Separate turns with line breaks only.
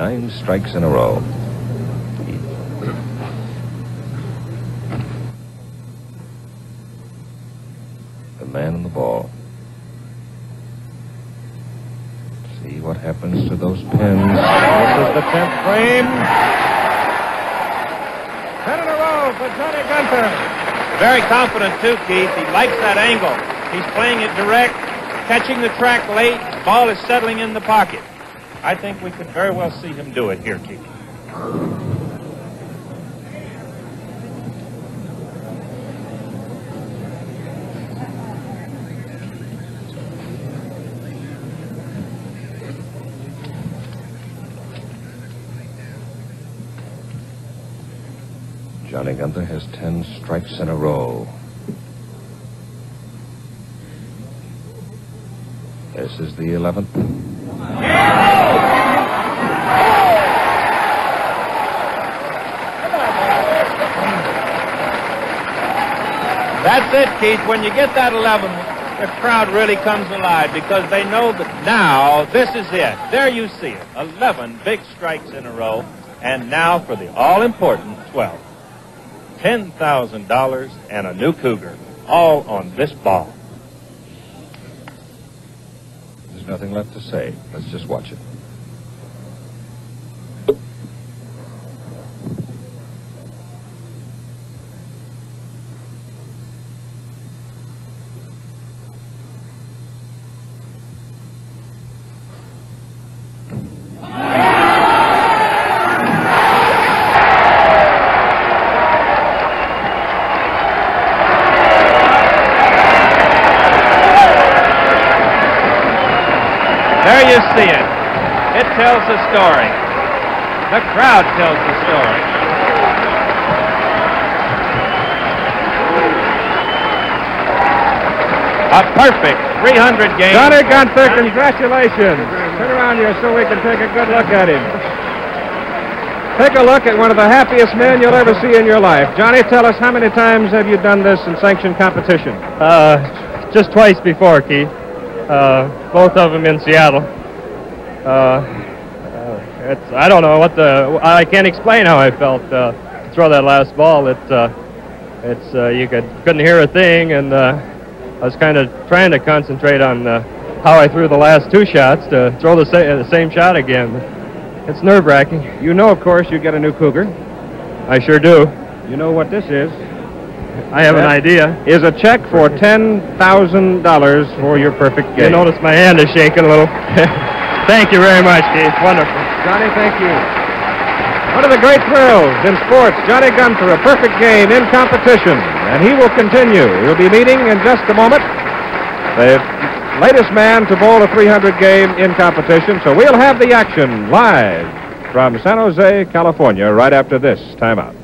Nine strikes in a row. The man and the ball. See what happens to those pins. This is the tenth frame.
Ten in a row for Johnny Guenther.
Very confident, too, Keith. He likes that angle. He's playing it direct, catching the track late. Ball is settling in the pocket. I think we could very well see him do it here, Keith.
Johnny Guenther has ten strikes in a row. This is the eleventh.
That's it, Keith. When you get that 11, the crowd really comes alive because they know that now this is it. There you see it. 11 big strikes in a row. And now for the all-important 12. $10,000 and a new Cougar. All on this ball.
There's nothing left to say. Let's just watch it.
There you see it. It tells the story. The crowd tells the story. A perfect 300 game.
Johnny Guenther, congratulations. Turn around here so we can take a good look at him. Take a look at one of the happiest men you'll ever see in your life. Johnny, tell us how many times have you done this in sanctioned competition?
Uh, just twice before, Keith. Uh, both of them in Seattle. Uh, uh, it's I don't know what the I can't explain how I felt uh, to throw that last ball. It uh, it's you could couldn't hear a thing, and I was kind of trying to concentrate on how I threw the last two shots to throw the, sa- the same shot again. It's nerve wracking.
You know, of course, you get a new Cougar.
I sure do.
You know what this is?
I have an idea.
Is a check for $10,000 for your perfect game.
You notice my hand is shaking a little. Thank you very much, Keith. Wonderful.
Johnny, thank you. One of the great thrills in sports, Johnny Guenther, a perfect game in competition, and he will continue. We'll be meeting in just a moment the latest man to bowl a 300 game in competition, so we'll have the action live from San Jose, California, right after this timeout.